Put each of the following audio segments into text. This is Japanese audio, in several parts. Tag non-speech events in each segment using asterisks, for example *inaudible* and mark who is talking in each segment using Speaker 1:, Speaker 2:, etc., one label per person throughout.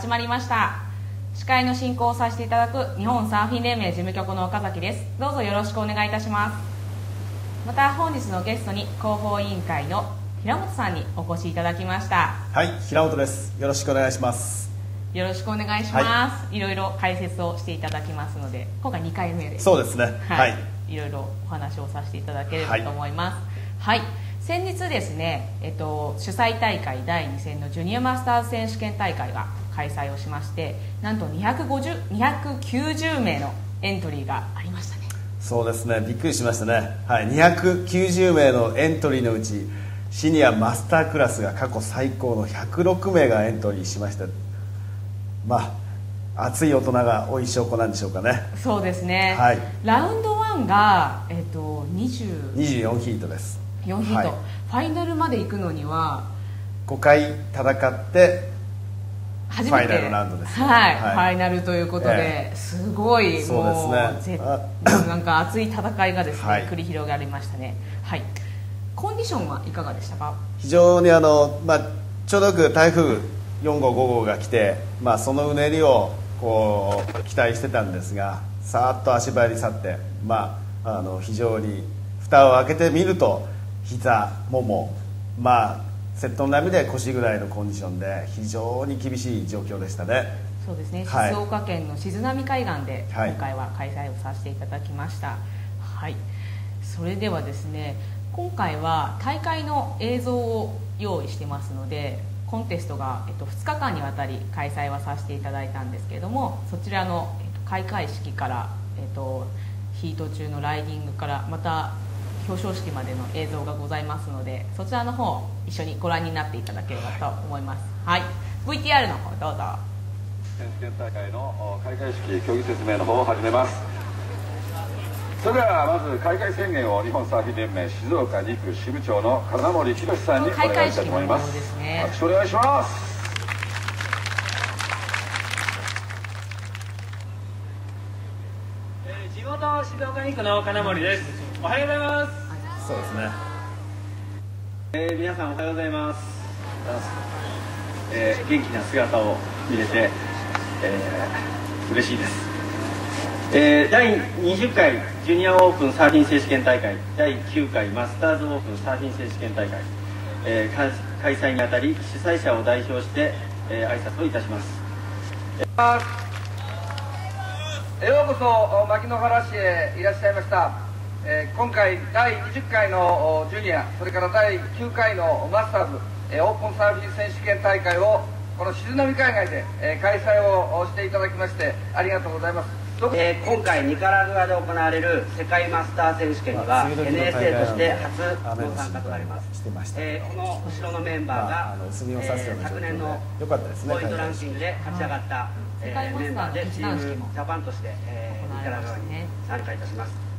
Speaker 1: 始まりました。司会の進行をさせていただく日本サーフィン連盟事務局の岡崎です。どうぞよろしくお願いいたします。また本日のゲストに広報委員会の平本さんにお越しいただきました。
Speaker 2: はい平本です。よろしくお願いします。
Speaker 1: よろしくお願いします、はい、いろいろ解説をしていただきますので今回2回目で。す
Speaker 2: そうですね。
Speaker 1: はい、い、ろいろお話をさせていただければと思います。はい、はい先日ですね、えっと、主催大会第2戦のジュニアマスターズ選手権大会が開催をしましてなんと250 290名のエントリーがありましたね。
Speaker 2: そうですね。びっくりしましたね、はい、290名のエントリーのうちシニアマスタークラスが過去最高の106名がエントリーしました。まあ熱い大人が多い証拠なんでしょうかね。
Speaker 1: そうですね、
Speaker 2: はい、
Speaker 1: ラウンド1が、えっと、20
Speaker 2: 24ヒートです
Speaker 1: 4ヒート、はい、ファイナルまで行くのには
Speaker 2: 5回戦って
Speaker 1: 初
Speaker 2: めて。ファイナルラウンドです、
Speaker 1: ね、はい、はい、ファイナルということで、えー、すごい
Speaker 2: そうですね。*coughs*
Speaker 1: なんか熱い戦いがですね、はい、繰り広がりましたね。はい。コンディションはいかがでしたか？
Speaker 2: 非常にあの、まあ、ちょうどよく台風4号5号が来て、まあ、そのうねりをこう期待してたんですがさーっと足早に去って、まあ、あの非常に蓋を開けてみると膝ももまあセットの波で腰ぐらいのコンディションで非常に厳しい状況でしたね。
Speaker 1: そうですね、はい、静岡県の静波海岸で今回は開催をさせていただきました、はい、はい、それではですね今回は大会の映像を用意してますのでコンテストが、えっと、2日間にわたり開催はさせていただいたんですけれどもそちらの、えっと、開会式から、えっと、ヒート中のライディングからまた表彰式までの映像がございますのでそちらの方一緒にご覧になっていただければと思います。はい。VTR の方どうぞ。
Speaker 3: 選手権大会の開会式競技説明の方を始めます。それではまず開会宣言を日本サーフィン連盟静岡2区支部長の金森博さんにお願いしたいと思います。
Speaker 1: ですね。
Speaker 3: 拍手お願いします。
Speaker 4: 地元静岡2区の金森ですおはようございます。
Speaker 2: そうです。ね
Speaker 4: えー、皆さんおはようございます、えー、元気な姿を見れて、えー、嬉しいです。えー、第20回ジュニアオープンサーフィン選手権大会第9回マスターズオープンサーフィン選手権大会、えー、開催にあたり主催者を代表して、えー、挨拶をいたします。
Speaker 5: ようこそ牧之原市へいらっしゃいました、えー、今回第20回のジュニアそれから第9回のマスターズ、えー、オープンサーフィン選手権大会をこの静波海外で、えー、開催をしていただきましてありがとうございます。
Speaker 6: えー、今回ニカラグアで行われる世界マスター選手権には NSA として初の参加となります、えー、この後ろのメンバーが、えー、昨年のポイントランキングで勝ち上がった、えー、メンバーでチームジャパンとして、えー、ニカラグアに参加いたします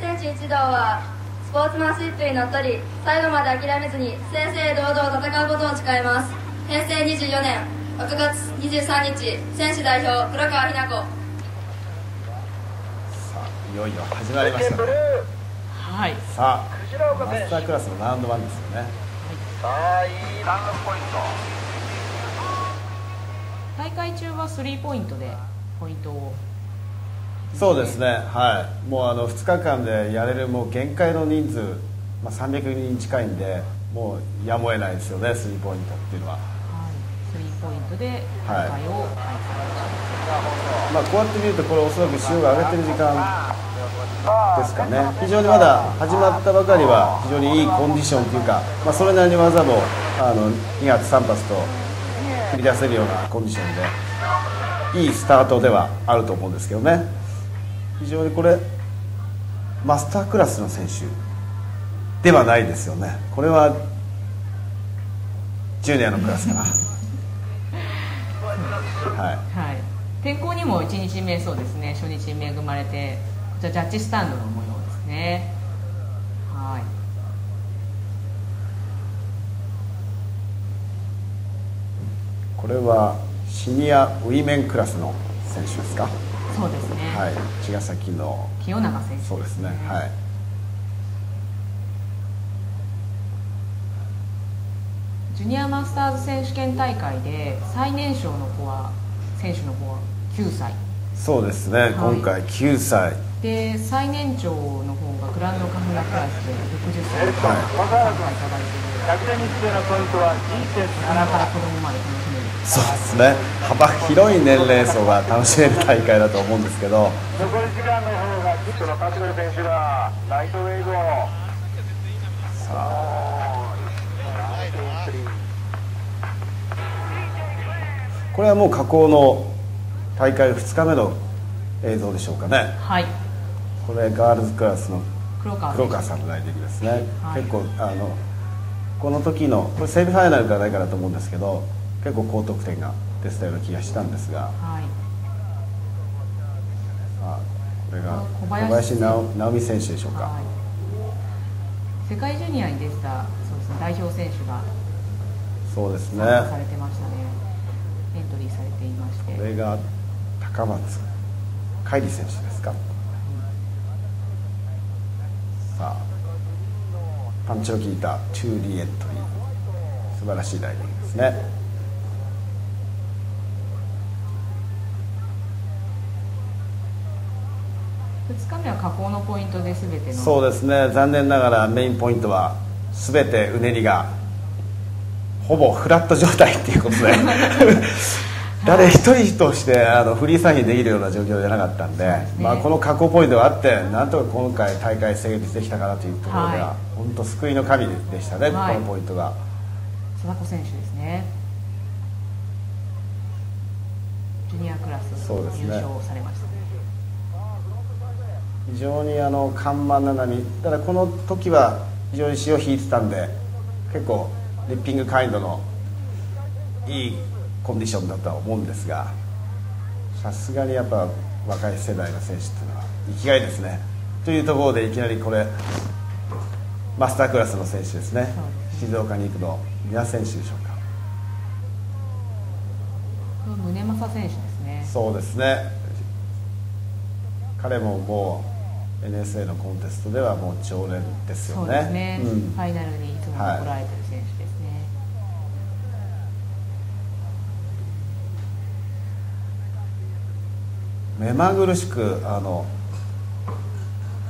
Speaker 7: 選手一同はスポーツマンシップにのっとり最後まで諦めずに正々堂々戦うことを誓います。平成24年6月23日選手代表黒川日奈子。さ
Speaker 2: あいよいよ始まりましたね。
Speaker 1: はい。
Speaker 2: さあマスタークラスのラウンド1ですよね、はい、
Speaker 3: さあいいラウンドポイン
Speaker 1: ト。大会中はスリーポイントでポイントを
Speaker 2: そうですね。はい。もうあの2日間でやれるもう限界の人数、まあ、300人近いんでもうやむを得ないですよねスリーポイントっていうのは。
Speaker 1: スリーポイントで大会を開催します、
Speaker 2: はい、まあ、こうやって見るとこれおそらく潮が上がってる時間ですかね。非常にまだ始まったばかりは非常にいいコンディションというか、まあ、それなりに技もあの2発3発と繰り出せるようなコンディションでいいスタートではあると思うんですけどね非常にこれマスタークラスの選手ではないですよね。これはジュニアのクラスかな。*laughs* はい、
Speaker 1: はい、天候にも1日目そうですね。初日恵まれてこちらジャッジスタンドの模様ですね。はい。
Speaker 2: これはシニアウィメンクラスの選手ですか？
Speaker 1: そうですね。
Speaker 2: はい。茅ヶ崎の。
Speaker 1: 清永選手
Speaker 2: そうですね。はい。
Speaker 1: ジュニアマスターズ選手権大会で最年少の子は選手の方は9歳。
Speaker 2: そうですね、はい、今回9歳。
Speaker 1: で最年長の方がグランドカフラクラスで60歳。で参加い。ただい。てい。る逆転に必要なポイントは1.7から子供まで
Speaker 2: そうですね。幅広い年齢層が楽しめる大会だと思うんですけど。
Speaker 8: 残り時間の方がキットの選手がライトウェイさあ
Speaker 2: これはもう加工の大会2日目の映像でしょうかね。
Speaker 1: はい。
Speaker 2: これガールズクラスの黒川さんのライディングですね、はい、結構あのこの時のこれセミファイナルじゃないかなと思うんですけど結構高得点が出てたような気がしたんですが、はい、あこれが小林直美選手でしょうか、はい、
Speaker 1: 世界ジュニアに出たそうです、ね、代表選手が
Speaker 2: そうですね。
Speaker 1: されてましたね。エントリーされていまして。
Speaker 2: これが高松海里選手ですか、うん、さあパンチの効いた2リエントリー。素晴らしいライディングですね
Speaker 1: 2日目は加工のポイントで全ての。
Speaker 2: そうですね。残念ながらメインポイントは全てうねりがほぼフラット状態っていうことで。*laughs* 誰一人としてあのフリーサインできるような状況じゃなかったんで、ね、まあ、この加工ポイントがあってなんとか今回大会成立できたかなというところでは、はい、本当救いの神でしたね、はい、このポイントが。
Speaker 1: 佐子選手ですね。ジュニアクラス優勝されました、ね、
Speaker 2: 非常にあの看板な波ただこの時は非常に潮引いてたんで結構リッピングカインドのいいコンディションだとは思うんですがさすがにやっぱ若い世代の選手っていうのは生きがいですね。というところでいきなりこれマスタークラスの選手ですね。静岡に行くの皆選手でしょうか？
Speaker 1: 宗正選手ですね。
Speaker 2: そうですね。彼ももう NSA のコンテストではもう常連ですよね。そうです
Speaker 1: ね、うん、ファイナルにいつも来られてる選手
Speaker 2: 目まぐるしくあの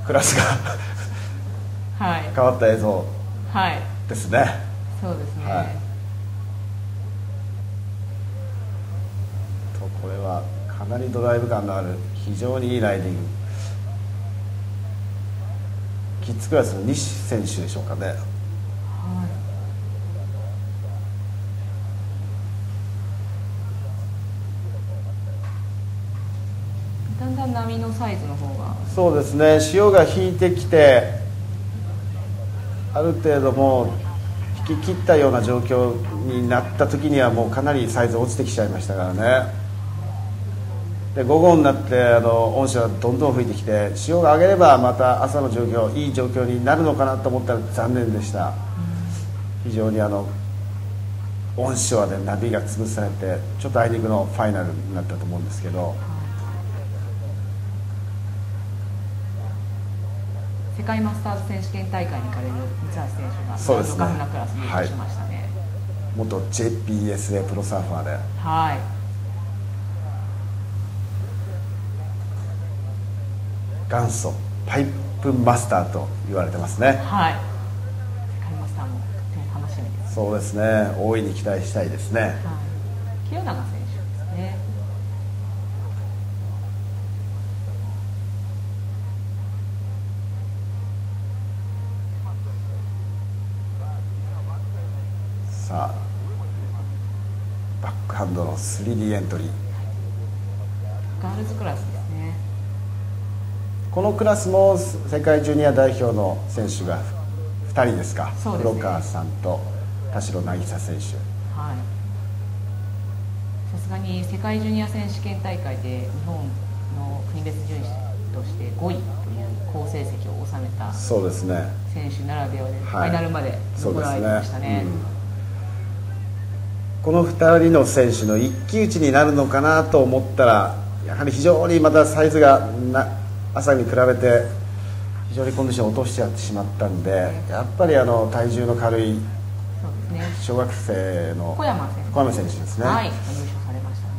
Speaker 2: クラスがはい、変わった映像ですね、はい、
Speaker 1: そうですね、はい、
Speaker 2: とこれはかなりドライブ感のある非常にいいライディングキッズクラスの西選手でしょうかねだんだん
Speaker 1: 波のサイズの方が
Speaker 2: そうですね潮が引いてきてある程度もう引き切ったような状況になった時にはもうかなりサイズ落ちてきちゃいましたからねで午後になってあの恩師はどんどん吹いてきて潮が上げればまた朝の状況いい状況になるのかなと思ったら残念でした、非常にあの恩師はでナビが潰されてちょっとあいにくのファイナルになったと思うんですけど、
Speaker 1: 世界マスターズ選手権大会に行かれる三橋選手がそうですね。クラス優勝しましたね、はい、
Speaker 2: 元 JPSA プロサーファーで。
Speaker 1: はい
Speaker 2: 元祖パイプマスターと言われてますね。
Speaker 1: はい。世界マスターも楽しみです。
Speaker 2: そうですね。大いに期待したいですね、はい、
Speaker 1: 清永選手ですね。
Speaker 2: さあバックハンドの 3D エントリー。
Speaker 1: ガールズクラスですね
Speaker 2: このクラスも世界ジュニア代表の選手が2人ですか？ね、黒川さんと田代渚選手。
Speaker 1: はい。さすがに世界ジュニア選手権大会で日本の国別順位として5位という好成績を収めた選手ならではで、ファイナルまで残られてましたね、
Speaker 2: この2人の選手の一騎打ちになるのかなと思ったらやはり非常にまたサイズがな朝に比べて非常にコンディションを落としちゃってしまったんでやっぱりあの体重の軽い小学生の
Speaker 1: 小山選手
Speaker 2: 小山選手ですね
Speaker 1: はい優勝されましたね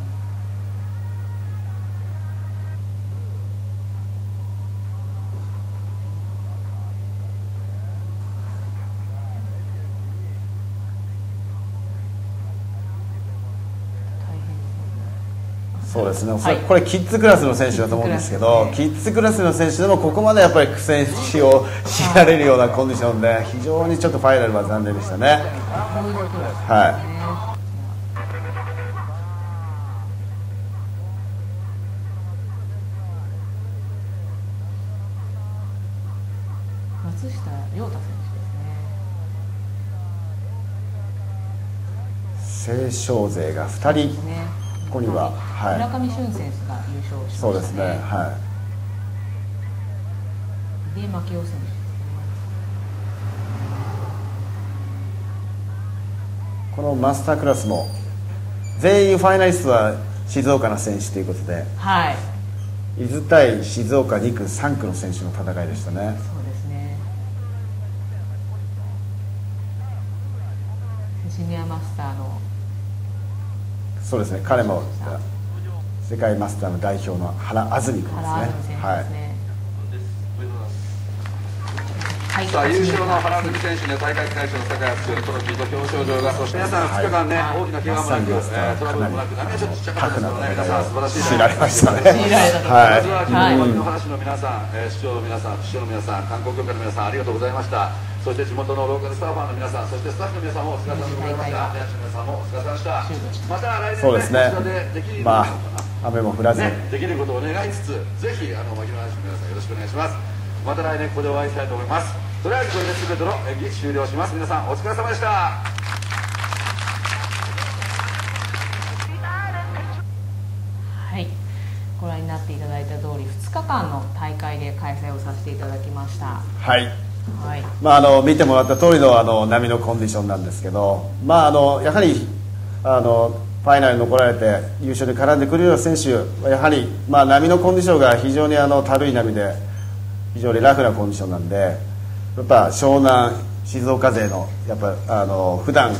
Speaker 2: そうですね、はい、これキッズクラスの選手だと思うんですけどキッズクラスの選手でもここまでやっぱり苦戦しを強いられるようなコンディションで非常にちょっとファイナルは残念でしたね。はい。
Speaker 1: 松下亮太選
Speaker 2: 手ですね。清少勢が2人、ねここには、
Speaker 1: はい、村上俊選手が優勝しました、ね、
Speaker 2: そうですねは
Speaker 1: い。で牧雄選手。
Speaker 2: このマスタークラスも全員ファイナリストは静岡の選手ということで、
Speaker 1: はい、
Speaker 2: 伊豆対静岡2区3区の選手の戦いでしたね。
Speaker 1: そうですね。シニアマスターの
Speaker 2: そうですね。彼も世界マスターの代表の原安住君ですね。はい
Speaker 3: はい、さあ優勝の原口選手に大会会長の世界初トロフィーと表彰状がそして皆さん2日間ね、はい、大きな怪我もなく、えー、トラブルもなく波はちょっとちっちゃかったですけどね皆さん素晴らしい
Speaker 2: 強いられましたね
Speaker 3: はい。まずは地元の話の皆さん、えー、市長の皆さん市長の皆さん観光協会の皆さんありがとうございましたそして地元のローカルスタッファーの皆さんそしてスタッフの皆さんもお疲れ様でございました。選手の皆さんもお疲れ様でした。また来年、ね、
Speaker 2: そうですね。
Speaker 3: できる
Speaker 2: まあ雨も降らず、
Speaker 3: ね、できることを願いつつぜひあの牧野選手の皆さんよろしくお願いします。また来年ここでお会いしたいと思います。とりあえずこれで全ての演技終了します。皆さんお疲れ様でした。
Speaker 1: はい。ご覧になっていただいた通り2日間の大会で開催をさせていただきました。
Speaker 2: はいはい、まあ、あの見てもらった通りのあの波のコンディションなんですけど、まあ、あのやはりあのファイナルに残られて優勝に絡んでくるような選手はやはり、まあ、波のコンディションが非常にあの軽い波で非常にラフなコンディションなんでやっぱ湘南静岡勢のやっぱあの普段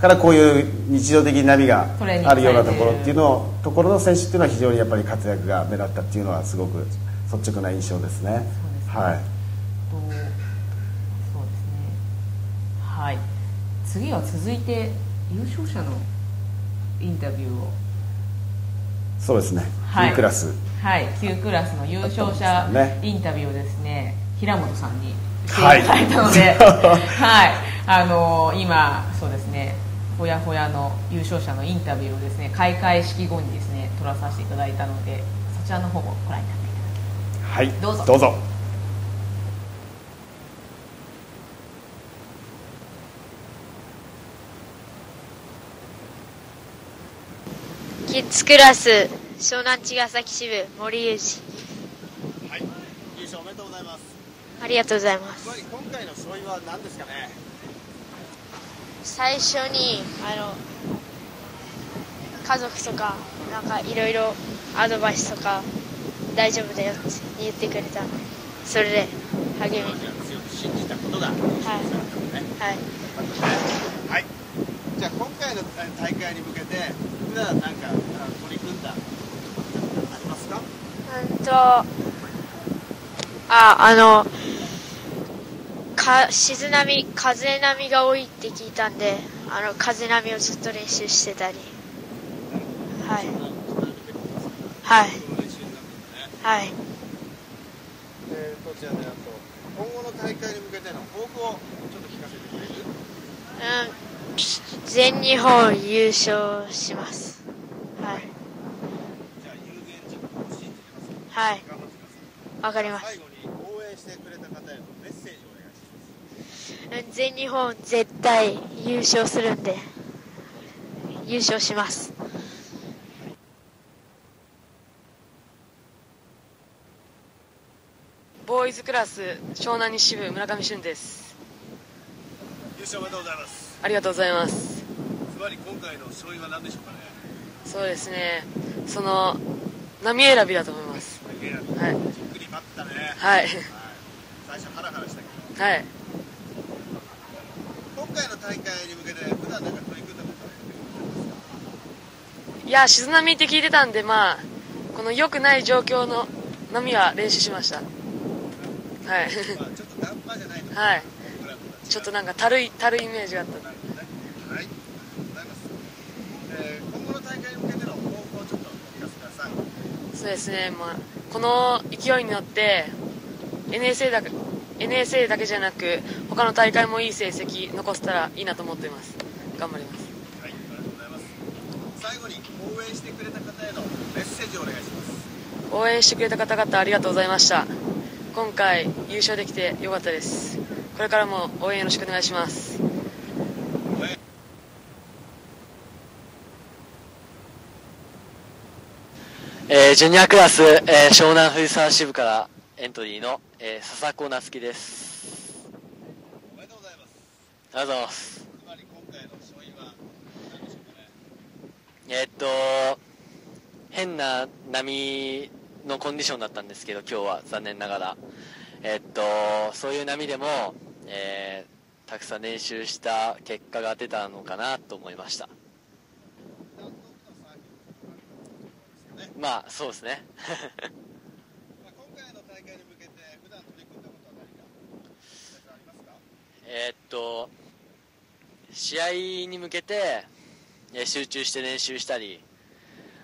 Speaker 2: からこういう日常的に波があるようなところっていうのところの選手っていうのは非常にやっぱり活躍が目立ったっていうのはすごく率直な印象ですね。すね。はい
Speaker 1: はい。次は続いて優勝者のインタビューを。
Speaker 2: そうですね、はい、9クラス。
Speaker 1: はい。9クラスの優勝者インタビューをですね。平本さんにしていただいたので、*laughs* はい、あのー、今そうですね。ほやほやの優勝者のインタビューをですね開会式後にですね撮らさせていただいたのでそちらの方をご覧になっていただきますはい。どうぞ。
Speaker 2: どうぞ
Speaker 9: キッズクラス湘南茅ヶ崎支部森裕
Speaker 2: 二。はい優勝おめでとうございます。
Speaker 9: ありがとうございます。
Speaker 2: 今回の勝因は何ですかね？
Speaker 9: 最初にあの家族とかなんかいろいろアドバイスとか大丈夫だよって言ってくれた。それで励み。に
Speaker 2: 強く信じたことが。はい、
Speaker 9: はい。
Speaker 2: はい回の大会に向けて普段なんか取り組んだありますか？うんとあ
Speaker 9: あのか静波風波が多いって聞いたんであの風波をずっと練習してたり。はい。はい。はい。
Speaker 2: えー、こちらであと今後の大会に向けての抱負をちょっと聞かせてくれる
Speaker 9: うん全日本優勝します。はい。はい。わかります。
Speaker 2: 最後に応援してくれた方へのメッセージをお願いし
Speaker 9: ます。全日本絶対優勝するんで、優勝します。
Speaker 10: ボーイズクラス湘南西部村上俊です。
Speaker 2: 優勝おめでとうございます。
Speaker 10: ありがとうございます。
Speaker 2: ズバリ今回の勝因は何でしょうかね？
Speaker 10: そうですね。その波選びだと思います。
Speaker 2: 波選び。
Speaker 10: はい。じっ
Speaker 2: くり待ったね。
Speaker 10: はい、はい、
Speaker 2: 最初ハラハラしたけ
Speaker 10: ど。はい。
Speaker 2: 今
Speaker 8: 回の大会に向けて普段なんか取り組んだこと
Speaker 10: いや静波って聞いてたんでまあこの良くない状況の波は練習しました。はい。ちょっと
Speaker 8: ナンパじゃない
Speaker 10: はい。ちょっとなんかたるいたるいイメージがあった、はい
Speaker 8: えー、今後の大会に向けての抱負をちょっとお聞かせください
Speaker 10: そうですね、まあ、この勢いに乗って NSA だけ NSA だけじゃなく他の大会もいい成績残せたらいいなと思っています。頑張ります。
Speaker 8: はいありがとうございます最後に応援してくれた方へのメッセージをお願いします。
Speaker 10: 応援してくれた方々ありがとうございました。今回優勝できてよかったです。これからも応援よろしくお願いします
Speaker 11: えー、ジュニアクラス、えー、湘南藤沢支部からエントリーの、えー、笹子夏樹です。
Speaker 8: おめでとうございます。
Speaker 11: ありがとうございます。
Speaker 8: つまり今回の勝因は何でしょうかね。
Speaker 11: えー、っと、変な波のコンディションだったんですけど、今日は残念ながら。えー、っと、そういう波でも、えー、たくさん練習した結果が出たのかなと思いました。まあ、そうですね。*laughs* えー、っと、試合に向けて、集中して練習したり、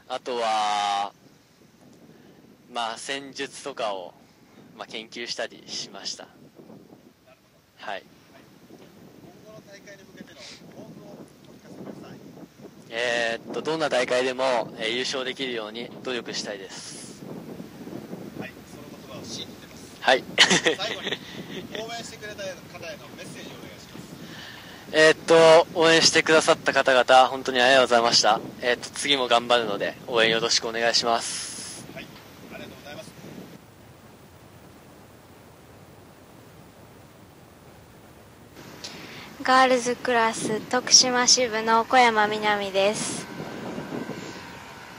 Speaker 11: あとは、まあ、戦術とかを、まあ、研究したりしました。はい。えー、っと、どんな大会でも、えー、優勝できるように努力したいです。
Speaker 8: はい、その言葉を信じてます。
Speaker 11: はい。
Speaker 8: 最後に、応援してくれた方へのメッセージをお願いします。*laughs*
Speaker 11: えー、っと、応援してくださった方々、本当にありがとうございました。えー、っと、次も頑張るので、応援よろしくお願いします。
Speaker 8: はい、ありがとうございます。
Speaker 12: ガールズクラス徳島支部の小山みなみです。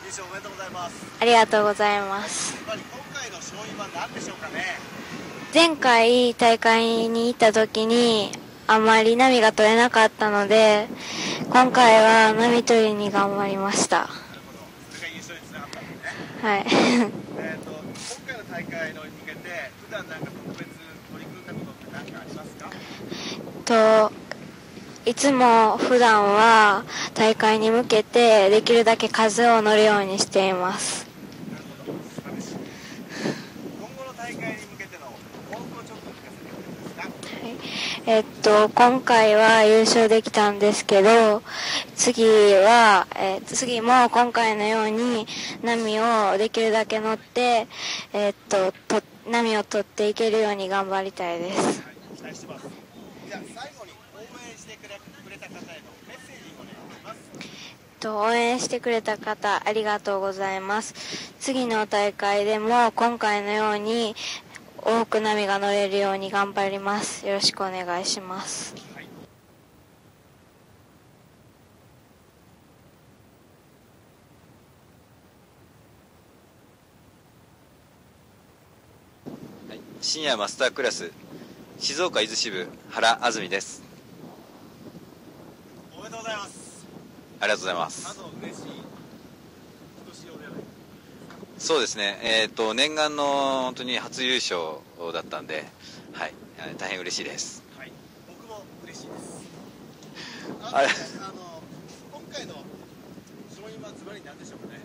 Speaker 8: 優勝おめでとうございます。
Speaker 12: ありがとうございます。
Speaker 8: 今回の勝因は何でしょうかね。
Speaker 12: 前回大会に行った時にあまり波が取れなかったので今回は波取りに頑張りましたはいえと今
Speaker 8: 回の大会のに向けて普段なんか特別取り組んだことって何かありますか？
Speaker 12: といつも普段は大会に向けてできるだけ数を乗るようにしています。えっと、今回は優勝できたんですけど、次は、えー、次も今回のように波をできるだけ乗って、えっと、と波を取っていけるように頑張りたいです。
Speaker 8: 期待してます。じゃあ最後に応援してくれた方へのメッセージお願いします。
Speaker 12: と応援してくれた方ありがとうございます。次の大会でも今回のように多く波が乗れるように頑張ります。よろしくお願いします、はい。
Speaker 13: 深夜マスタークラス静岡伊豆支部原安住です。
Speaker 8: おめでとうございます
Speaker 13: ありがとうございますそうですね、えーと、念願の本当に初優勝だったんで、はい、大変嬉しいです。
Speaker 8: はい、僕も嬉しいです。あれあの今回の勝因はズバリ何でしょうかね。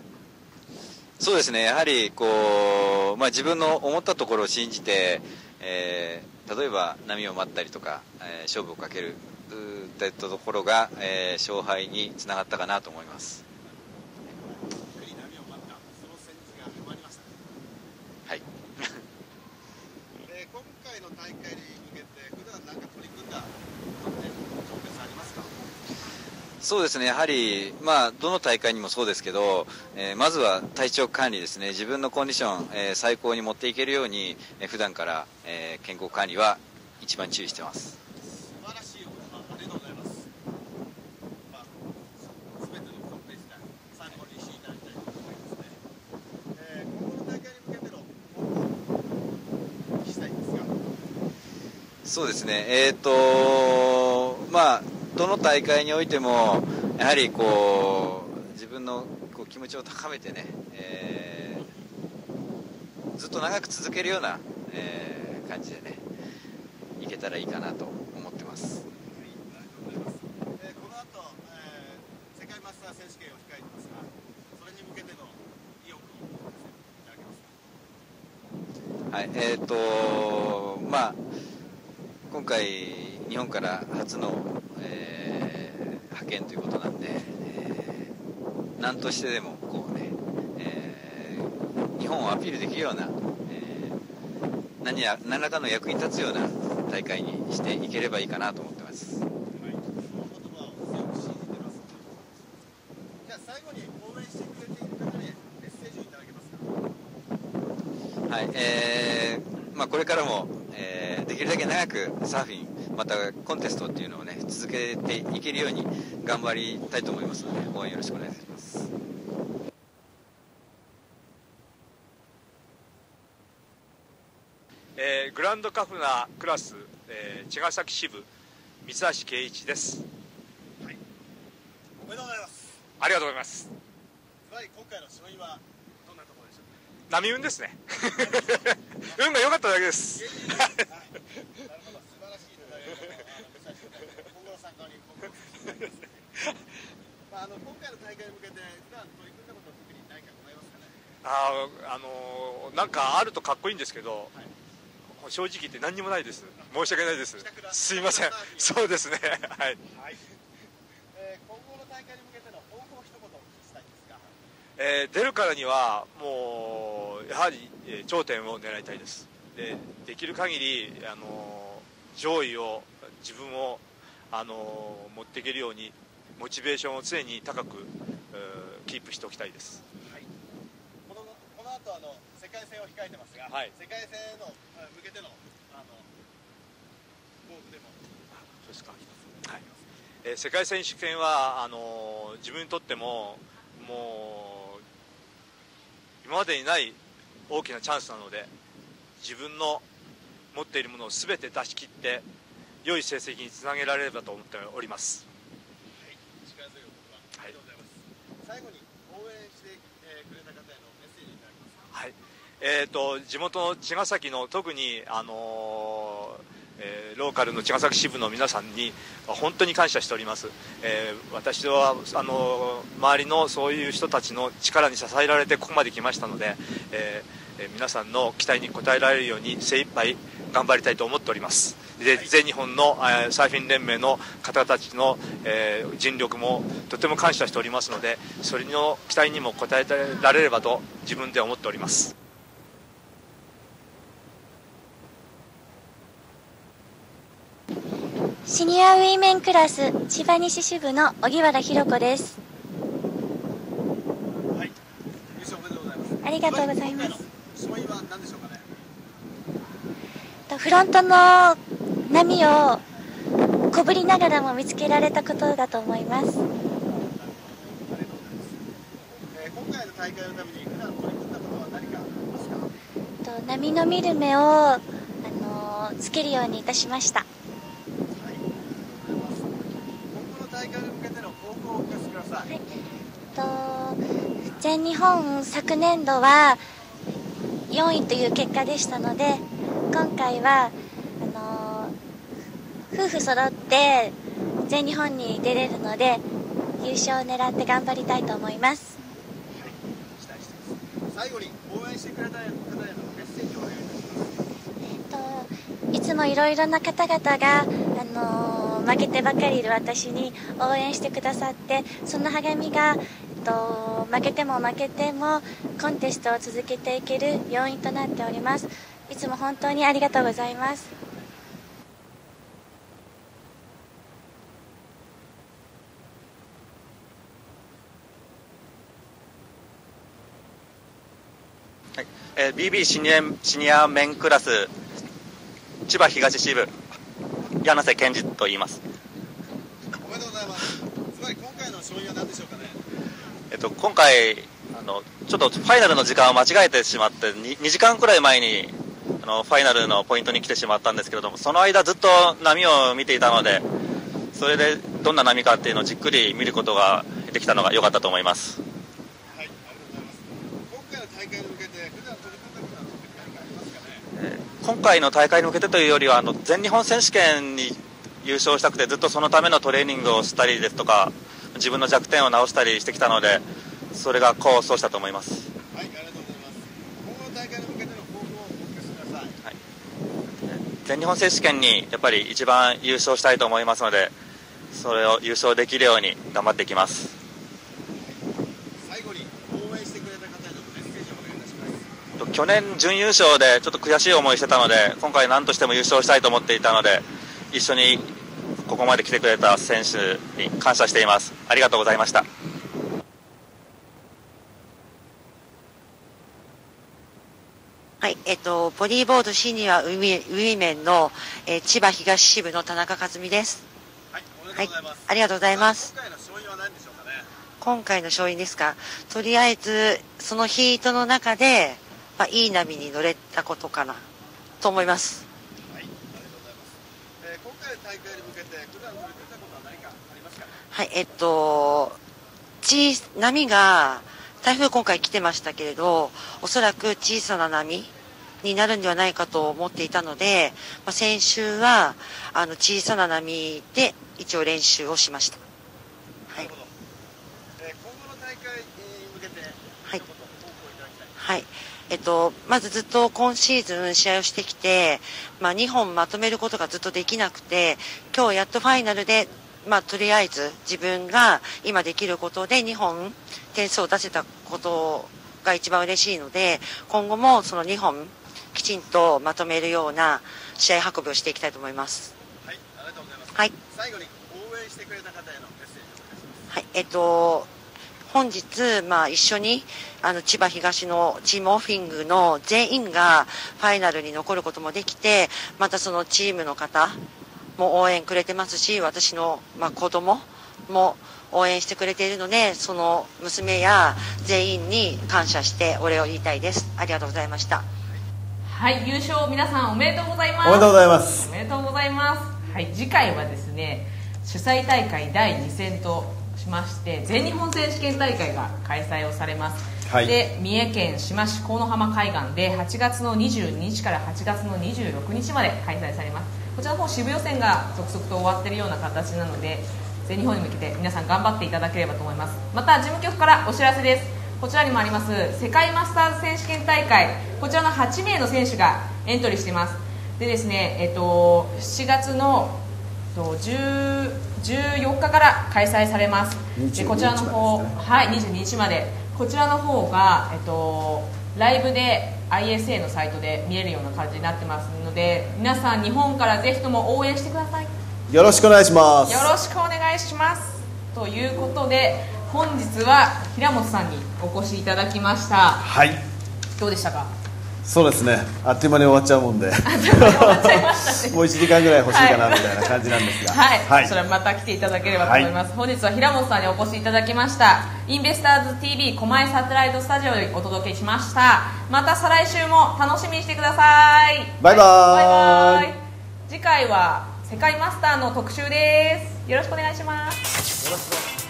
Speaker 13: そうですね、やはりこう、まあ、自分の思ったところを信じて、えー、例えば波を待ったりとか、えー、勝負をかけるったところが、えー、勝敗につながったかなと思います。そうですね、やはり、まあ、どの大会にもそうですけど、えー、まずは体調管理ですね、自分のコンディション、えー、最高に持っていけるように、えー、普段から、えー、健康管理は一番注意してます。
Speaker 8: 素晴らしいお言葉ありがとうございます。まあ、すべてのコンペ自体、参考にしていただきたいと思いますね。えー、今後の大会に向けての抱負をしたいんですが。
Speaker 13: そうですね、えっ、ー、とまあどの大会においてもやはりこう自分のこう気持ちを高めてね、えー、ずっと長く続けるような、えー、感じでねいけたらいいかなと思ってます。
Speaker 8: 選手権を控えてますがそれに向けての意欲をいただけますか？はい。えっ、ー、とまあ今回日本から初の、えー、派遣ということなんで、えー、何としてでもこうね、えー、日本をアピールできるような、えー、何や何らかの役に立つような大会にしていければいいかなと思ってます。はいえーまあ、これからも、きるだけ長くサーフィンまたコンテストっていうのをね続けていけるように頑張りたいと思いますので応援よろしくお願いします。
Speaker 14: えー、グランドカフナクラス、えー、茅ヶ崎支部三橋圭一です、
Speaker 8: はい、おめでとうございます。
Speaker 14: ありがとうございます。
Speaker 8: ずばり今回の勝因は
Speaker 14: 波運ですね。*laughs* 運が良かっただけです *laughs*
Speaker 8: あの今回の大会に向けて普段取り組んだこと特に何かございますかね。
Speaker 14: ああのなんかあるとかっこいいんですけど、はい、正直言って何にもないです。申し訳ないです。すいません。*laughs* そうですね。*laughs* はい、はい。
Speaker 8: えー、今後の大会に向けての抱負を一言お聞きしたいんですが、
Speaker 14: えー、出るからにはもうやはり、え頂点を狙いたいです。でできる限りあの上位を自分をあの持っていけるようにモチベーションを常に高くキープしておきたいです、はい、
Speaker 8: このこの後あの世界戦を控えてますが、はい、世界戦への向けてのあの抱負でも。
Speaker 14: そうですか、はい。えー、世界選手権はあの自分にとってももう今までにない大きなチャンスなので自分の持っているものを全て出し切って良い成績につなげられればと思っております、
Speaker 8: はい、力強い言葉ありがとうございます、最後に応援してくれた方へのメッセージいただけますかはい。
Speaker 14: えーと、地元の茅ヶ崎の特に、あのーえー、ローカルの茅ヶ崎支部の皆さんに本当に感謝しております、えー、私はあのー、周りのそういう人たちの力に支えられてここまで来ましたので、えーえ皆さんの期待に応えられるように精一杯頑張りたいと思っております。で全日本の、えサーフィン連盟の方たちの、え尽力もとても感謝しておりますのでそれの期待にも応えられればと自分で思っております。
Speaker 15: シニアウィメンクラス千葉西支部の荻原弘子です。
Speaker 8: はい、
Speaker 15: ありがとうございます。
Speaker 8: 勝因は何でしょうかね
Speaker 15: フロントの波を小ぶりながらも見つけられたことだと思います。波の見る目を、あのつけるようにいたしました。全日本昨年度は4位という結果でしたので今回はあのー、夫婦揃って全日本に出れるので優勝を狙って頑張りたいと思います、
Speaker 8: 最後に応援してくれた方へのメッセージをお願いいたします、
Speaker 15: えっと、いつもいろいろな方々が、あのー、負けてばかりいる私に応援してくださってその励みがと負けても負けてもコンテストを続けていける要因となっております。いつも本当にありがとうございます。
Speaker 16: はい。えー、BB シニアシニアメンクラス千葉東支部柳瀬健二と言います。
Speaker 8: おめでとうございます。つまり今回の勝因は何でしょうかね？
Speaker 16: えっと、今回あの、ちょっとファイナルの時間を間違えてしまって 2, 2時間くらい前にあのファイナルのポイントに来てしまったんですけれどもその間ずっと波を見ていたのでそれでどんな波かっていうのをじっくり見ることができたのが良かったと思います。今回の大会に向けてというよりはあの全日本選手権に優勝したくてずっとそのためのトレーニングをしたりですとか自分の弱点を直したりしてきたのでそれが功を奏したと思います。はい、ありがとうございます。今後の大会に向けての抱負をお聞かせください。はい、全日本選手権にやっぱり一番優勝したいと思いますのでそれを優勝できるように頑張っていきます。去年準優勝でちょっと悔しい思いしてたので今回何としても優勝したいと思っていたので一緒にここまで来てくれた選手に感謝しています。ありがとうございました
Speaker 17: はい、えっと、ボディーボードシニアウィメンの、えー、千葉東支部の田中克美です。はい、はい、ありがとうございます。今回の勝因は何でしょうかね？今回の勝因ですか？とりあえず、そのヒートの中で、まあ、いい波に乗れたことかなと思います。はい、ありがとうございます。えー、今回の大会に向けて普段乗れてたことは何かありますか、はい、えっと、ち波が台風今回来てましたけれど、おそらく小さな波になるんではないかと思っていたので、まあ、先週はあの小さな波で一応練習をしました。はい。えー、今後の大会に向けて、はい。はい。えっと、まずずっと今シーズン試合をしてきて、まあ、2本まとめることがずっとできなくて、今日やっとファイナルで、まあ、とりあえず自分が今できることで2本点数を出せたことが一番嬉しいので、今後もその2本きちんとまとめるような試合運びをしていきたいと思います。はい、ありがとうございます。はい。最後に応援してくれた方へのメッセージをお願いします。はい、えっと、本日、まあ、一緒にあの千葉東のチームオフィングの全員がファイナルに残ることもできてまたそのチームの方も応援くれてますし私の、まあ、子供も応援してくれているのでその娘や全員に感謝してお礼を言いたいですありがとうございました
Speaker 1: はい優勝皆さんおめでとうございます。
Speaker 2: おめでとうございます。
Speaker 1: おめでとうございます。はい次回はですね主催大会第2戦としまして全日本選手権大会が開催をされます、はい、で三重県志摩市河野浜海岸で8月の22日から8月の26日まで開催されます。こちらの方渋予選が続々と終わっているような形なので全日本に向けて皆さん頑張っていただければと思います。また事務局からお知らせですこちらにもあります世界マスターズ選手権大会。こちらの8名の選手がエントリーしています。でですね、えっと、7月の10 14日から開催されます。でこちらの方、ね、はい22日まで。こちらの方が、えっと、ライブで ISA のサイトで見れるような感じになってますので皆さん日本からぜひとも応援してください。
Speaker 2: よろしくお願いします。
Speaker 1: よろしくお願いします。ということで本日は平本さんにお越しいただきました。
Speaker 2: はい。
Speaker 1: どうでしたか？
Speaker 2: そうですね。あっという間に終わっちゃうもんで。もう1時間ぐらい欲しいかなみたいな感じなんですが。
Speaker 1: はい、はい、それはまた来ていただければと思います、はい、本日は平本さんにお越しいただきました。インベスターズ TV 狛江サテライトスタジオよりお届けしました。また再来週も楽しみにしてください。
Speaker 2: バイバイ。
Speaker 1: 次回は世界マスターの特集です。よろしくお願いします。よろしく